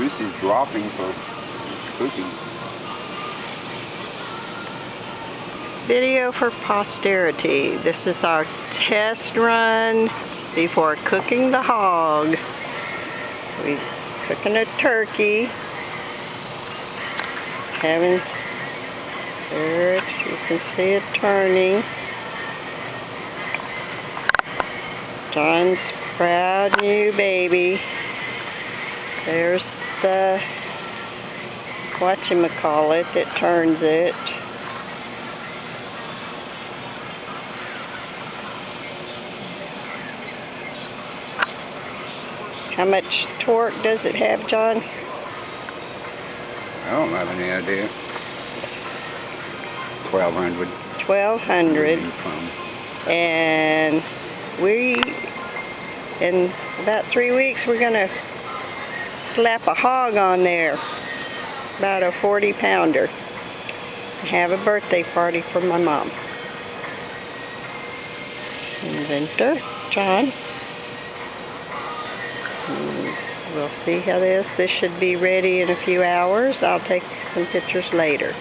Juice is dropping, so it's cooking. Video for posterity. This is our test run before cooking the hog. We're cooking a turkey. Having there it's you can see it turning. John's proud new baby. There's the whatchamacallit that turns it. How much torque does it have, John? I don't have any idea. 1200. 1200 and we in about three weeks we're gonna slap a hog on there. About a 40 pounder have a birthday party for my mom. Inventor John. And we'll see how this this should be ready in a few hours. I'll take some pictures later